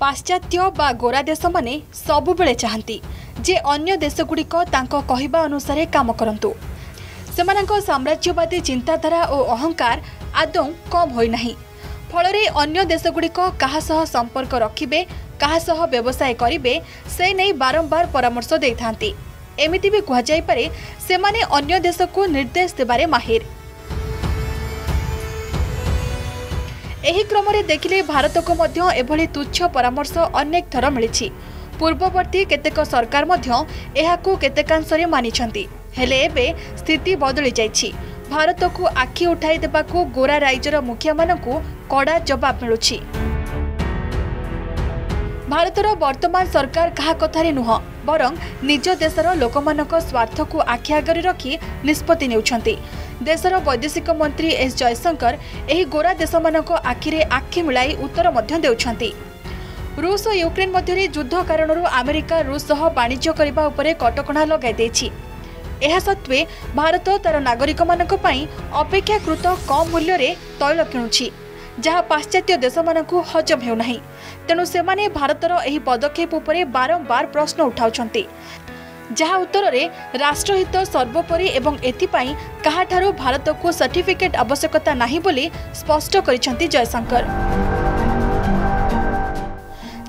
ପାଶ୍ଚାତ୍ୟ ବା ଗୋରା ଦେଶମାନେ ସବୁବେଳେ ଚାହାନ୍ତି ଯେ ଅନ୍ୟ ଦେଶଗୁଡ଼ିକ ତାଙ୍କ କହିବା ଅନୁସାରେ କାମ କରନ୍ତୁ। ସେମାନଙ୍କ ସାମ୍ରାଜ୍ୟବାଦୀ ଚିନ୍ତାଧାରା ଓ ଅହଙ୍କାର ଆଦୌ କମ୍ ହୋଇନାହିଁ। ଫଳରେ ଅନ୍ୟ ଦେଶଗୁଡ଼ିକ କାହା ସହ ସମ୍ପର୍କ ରଖିବେ କାହା ସହ ବ୍ୟବସାୟ କରିବେ ସେ ନେଇ ବାରମ୍ବାର ପରାମର୍ଶ ଦେଇଥାନ୍ତି। ଏମିତି ବି କୁହାଯାଇପାରେ ସେମାନେ ଅନ୍ୟ ଦେଶକୁ ନିର୍ଦ୍ଦେଶ ଦେବାରେ ମାହିର। ଏହି କ୍ରମରେ ଦେଖିଲେ ଭାରତକୁ ମଧ୍ୟ ଏଭଳି ତୁଚ୍ଛ ପରାମର୍ଶ ଅନେକ ଥର ମିଳିଛି। ପୂର୍ବବର୍ତ୍ତୀ କେତେକ ସରକାର ମଧ୍ୟ ଏହାକୁ କେତେକାଂଶରେ ମାନିଛନ୍ତି। ହେଲେ ଏବେ ସ୍ଥିତି ବଦଳି ଯାଇଛି। ଭାରତକୁ ଆଖି ଉଠାଇ ଦେବାକୁ ଗୋରା ରାଇଜର ମୁଖିଆମାନଙ୍କୁ କଡ଼ା ଜବାବ ମିଳୁଛି। ଭାରତର ବର୍ତ୍ତମାନ ସରକାର କାହା କଥାରେ ନୁହଁ ବରଂ ନିଜ ଦେଶର ଲୋକମାନଙ୍କ ସ୍ୱାର୍ଥକୁ ଆଖି ଆଗରେ ରଖି ନିଷ୍ପତ୍ତି ନେଉଛନ୍ତି। ଦେଶର ବୈଦେଶିକ ମନ୍ତ୍ରୀ ଏସ୍ ଜୟଶଙ୍କର ଏହି ଗୋରା ଦେଶମାନଙ୍କ ଆଖିରେ ଆଖି ମିଳାଇ ଉତ୍ତର ମଧ୍ୟ ଦେଉଛନ୍ତି। ରୁଷ ଓ ୟୁକ୍ରେନ୍ ମଧ୍ୟରେ ଯୁଦ୍ଧ କାରଣରୁ ଆମେରିକା ରୁଷ ସହ ବାଣିଜ୍ୟ କରିବା ଉପରେ କଟକଣା ଲଗାଇ ଦେଇଛି। ଏହା ସତ୍ତ୍ୱେ ଭାରତ ତାର ନାଗରିକମାନଙ୍କ ପାଇଁ ଅପେକ୍ଷାକୃତ କମ୍ ମୂଲ୍ୟରେ ତୈଳ କିଣୁଛି ଯାହା ପାଶ୍ଚାତ୍ୟ ଦେଶମାନଙ୍କୁ ହଜମ ହେଉନାହିଁ। ତେଣୁ ସେମାନେ ଭାରତର ଏହି ପଦକ୍ଷେପ ଉପରେ ବାରମ୍ବାର ପ୍ରଶ୍ନ ଉଠାଉଛନ୍ତି। ଯାହା ଉତ୍ତରରେ ରାଷ୍ଟ୍ରହିତ ସର୍ବୋପରି ଏବଂ ଏଥିପାଇଁ କାହାଠାରୁ ଭାରତକୁ ସାର୍ଟିଫିକେଟ୍ ଆବଶ୍ୟକତା ନାହିଁ ବୋଲି ସ୍ପଷ୍ଟ କରିଛନ୍ତି ଜୟଶଙ୍କର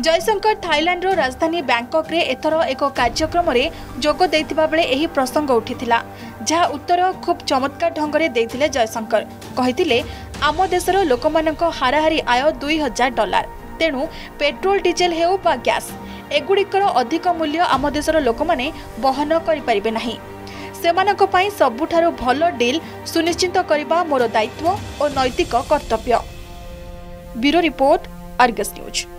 ଜୟଶଙ୍କର ଥାଇଲାଣ୍ଡର ରାଜଧାନୀ ବ୍ୟାଙ୍କକ୍ରେ ଏଥର ଏକ କାର୍ଯ୍ୟକ୍ରମରେ ଯୋଗ ଦେଇଥିବା ବେଳେ ଏହି ପ୍ରସଙ୍ଗ ଉଠିଥିଲା ଯାହା ଉତ୍ତର ଖୁବ୍ ଚମତ୍କାର ଢଙ୍ଗରେ ଦେଇଥିଲେ ଜୟଶଙ୍କର। କହିଥିଲେ ଆମ ଦେଶର ଲୋକମାନଙ୍କ ହାରାହାରି ଆୟ ଦୁଇ ହଜାର ଡଲାର ତେଣୁ ପେଟ୍ରୋଲ ଡିଜେଲ ହେଉ ବା ଗ୍ୟାସ୍ ଏଗୁଡ଼ିକର ଅଧିକ ମୂଲ୍ୟ ଆମ ଦେଶର ଲୋକମାନେ ବହନ କରିପାରିବେ ନାହିଁ। ସେମାନଙ୍କ ପାଇଁ ସବୁଠାରୁ ଭଲ ଡିଲ୍ ସୁନିଶ୍ଚିତ କରିବା ମୋର ଦାୟିତ୍ୱ ଓ ନୈତିକ କର୍ତ୍ତବ୍ୟ। Bureau report Argus news.